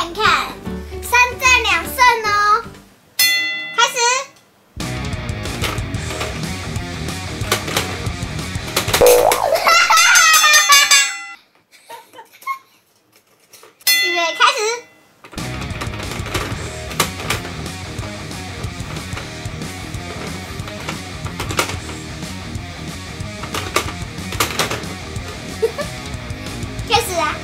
看看，三战两胜哦！开始，预备，开始，开始啊！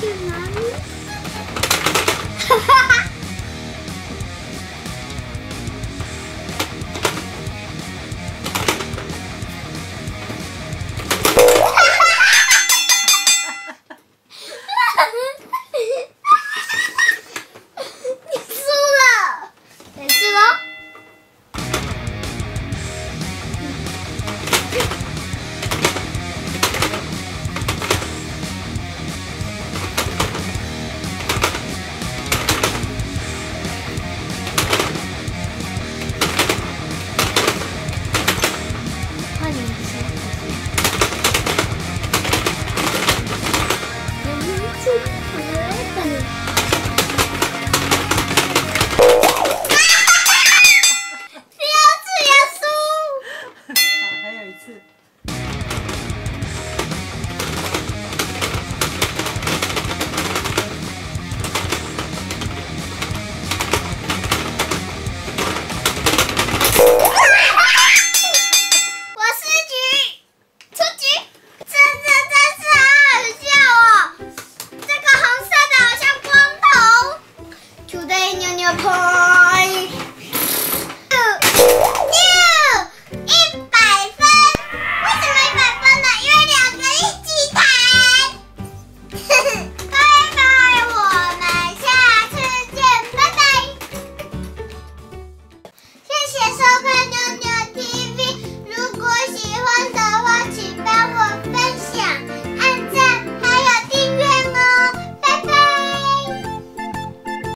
是吗？一次。